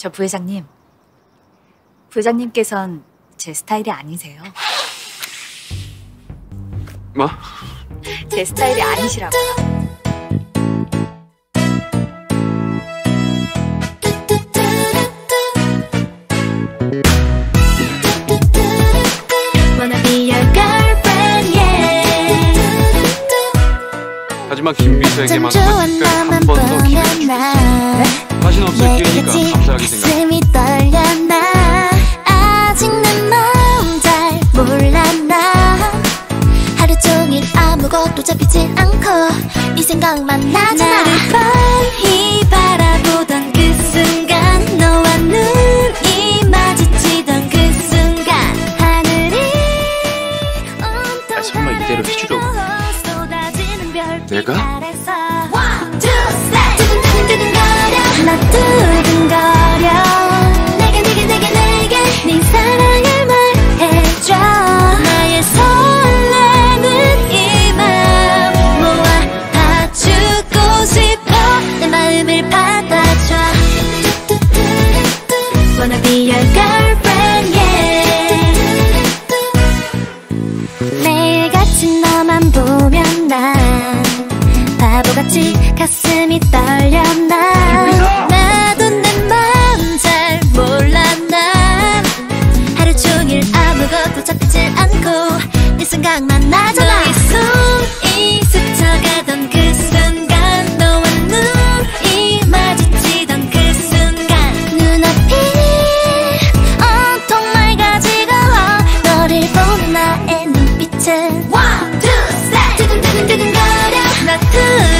저 부회장님. 부회장님께선 제 스타일이 아니세요. 뭐? 제 스타일이 아니시라고 하지만 김비서에게만큼은 한번 더 기회를 주겠어 다신 없을 기회니까 감사하게 생각해 것도 잡히진 않고 이 생각만 나잖아. 나를 뻔히 바라보던 그 순간 너와 눈이 마주치던 그 순간. 하늘이 아, 설마 이대로 휘주려 내가? One, 3 뜨근 뜨근 거려, 나 두근거려. 내게 내게 내게 내게 네 사랑을 말해줘. 나의 설레는 이 맘 모아 다 주고 싶어. 내 마음을 받아줘. 뚜뚜뚜뚜 wanna be 그것도 잡히지 않고 네 생각만 나잖아. 너의 손이 스쳐가던 그 순간 너와 눈이 마주치던 그 순간. 눈앞이 온통 맑아지가와 너를 보는 나의 눈빛은 One, two, three. 두근두근두근거려. 나두 그